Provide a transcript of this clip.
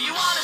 you wanna